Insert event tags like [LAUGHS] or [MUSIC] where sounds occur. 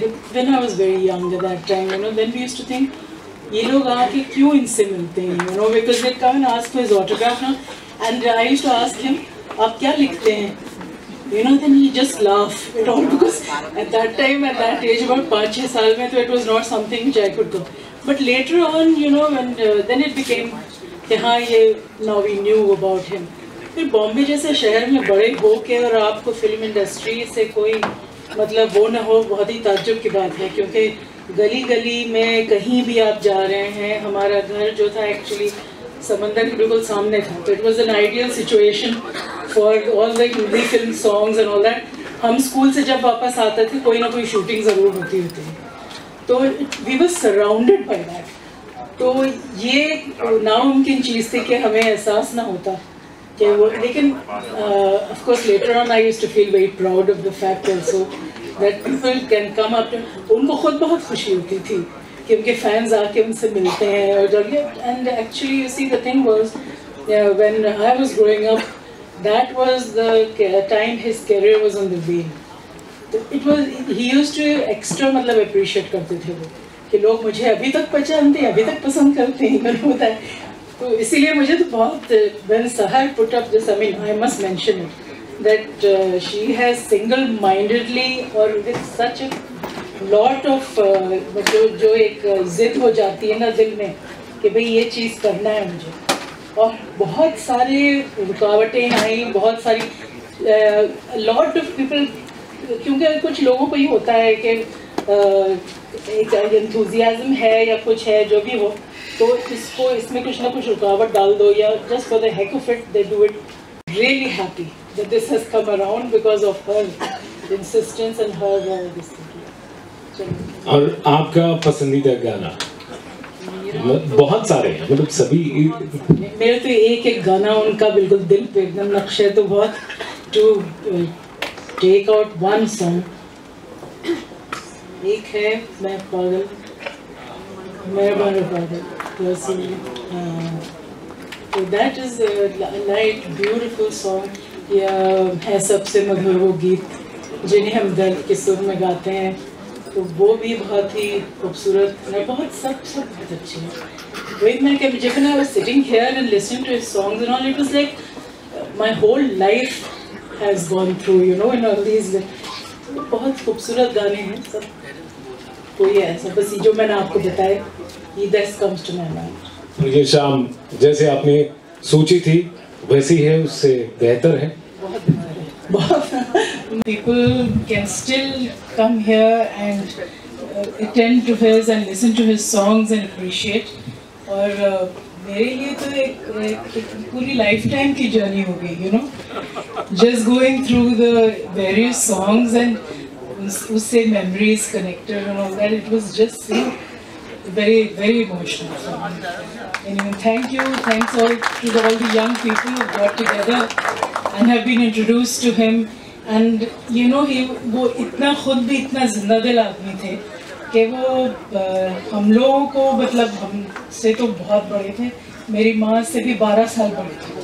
When I was very young at that time, you know, then we used to think, ये लोग आके क्यों इनसे मिलते हैं you know because they come and ask for his autograph now and I used to ask him आप क्या लिखते हैं you know then he just laugh you know because at that time at that age about पाँच छः साल में तो it was not something which I could do but later on you know when uh, then it became कि हाँ ये now we knew about him फिर बॉम्बे जैसे शहर में बड़े हो के और आपको फ़िल्म इंडस्ट्री से कोई मतलब वो ना हो, बहुत ही ताज्जुब की बात है, क्योंकि गली गली में कहीं भी आप जा रहे हैं, हमारा घर जो था एक्चुअली समंदर के बिल्कुल सामने था। तो it was an ideal situation for all the Hindi film songs and all that हम स्कूल से जब वापस आते थे, कोई ना कोई शूटिंग ज़रूर होती होती। है तो we was surrounded by that तो ये नामुमकिन चीज़ थी कि हमें एहसास ना होता। कि वो, लेकिन of course later on I used to feel very proud of the fact also that people can come up उनको खुद बहुत खुशी होती थी कि उनके फैंस आके उनसे मिलते हैं और जब and actually you see the thing was when I was growing up that was the time his career was on the तो it was he used to extra मतलब अप्रिशिएट करते थे वो कि लोग मुझे अभी तक पहचानते हैं, अभी तक पसंद करते हैं [LAUGHS] होता है। तो इसीलिए मुझे तो बहुत when Sahar put up this I mean I must mention it that uh, she has single mindedly or with such a lot of uh, जो जो एक जिद हो जाती है ना दिल में कि भाई ये चीज़ करना है मुझे। और बहुत सारे रुकावटें आई बहुत सारी लॉट ऑफ़ पीपल क्योंकि कुछ लोगों को ही होता है कि uh, एक एंथुजियाज्म है या कुछ है जो भी हो तो इसको इसमें कुछ ना कुछ रुकावट डाल दो या just for the heck of it they do it really happy has come around because of her insistence and her uh, this thing. और आपका पसंदीदा गाना? बहुत सारे हैं मतलब सभी मेरे तो एक एक गाना उनका बिल्कुल दिल पे एकदम नक्शे तो बहुत to take out one song एक है मैं पागल मेहरबान पागल। Personally. Uh, so that is a light, beautiful song. या है सबसे मधुर वो गीत जिन्हें हम दर्द के सुर में गाते हैं तो वो भी बहुत ही खूबसूरत है बहुत सब सब बहुत अच्छे हैं वही मैं क्या जब I was sitting here and listening to songs and all it was like my whole life has gone through you know in all these बहुत खूबसूरत गाने हैं सब कोई ऐसा बस जो मैंने आपको बताया this comes to my mind. ये शाम जैसे आपने सोची थी वैसी है उससे बेहतर है। people can still come here and uh, attend to his and listen to his songs and appreciate. और uh, मेरे लिए तो एक, एक, एक पूरी लाइफ टाइम की जर्नी हो गई you know just going through the various songs and उससे memories connected and all that it was just very, very emotional. Anyway, thank you. Thanks all to the, all the young people who got together and have been introduced to him. And you know, he वो इतना खुद भी इतना ज़िंदा दिल आदमी थे कि वो आ, हम लोगों को मतलब हमसे तो बहुत बड़े थे मेरी माँ से भी 12 साल बड़े थे